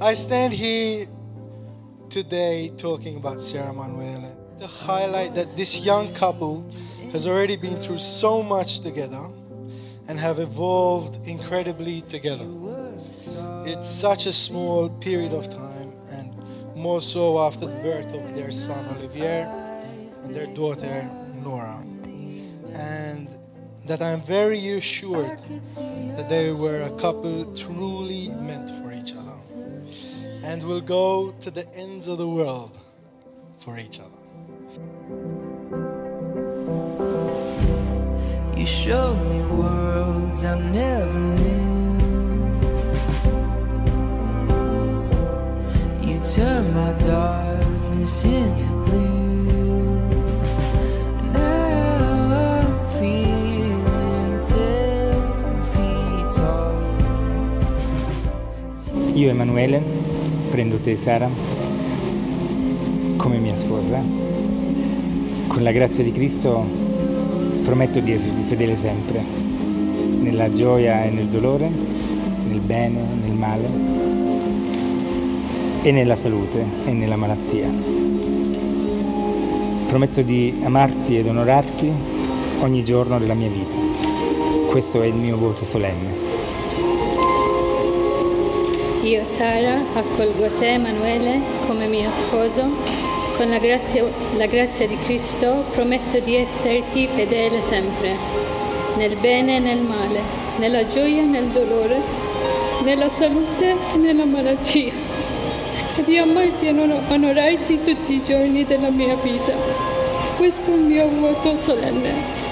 I stand here today talking about Sierra Manuele to highlight that this young couple has already been through so much together and have evolved incredibly together. It's such a small period of time, and more so after the birth of their son Olivier and their daughter Nora. And that I'm very assured that they were a couple truly meant for each other and will go to the ends of the world for each other. You showed me worlds I never knew. You turned my darkness into blue. Now I'm feeling ten feet tall. Io Emanuele prendo te Sara come mia sposa. Con la grazia di Cristo prometto di esservi fedele sempre, nella gioia e nel dolore, nel bene, nel male e nella salute e nella malattia. Prometto di amarti ed onorarti ogni giorno della mia vita. Questo è il mio voto solenne. Io Sara accolgo te Emanuele come mio sposo. Con la grazia, la grazia di Cristo prometto di esserti fedele sempre, nel bene e nel male, nella gioia e nel dolore, nella salute e nella malattia. E di amarti e onorarti tutti i giorni della mia vita. Questo è il mio voto solenne.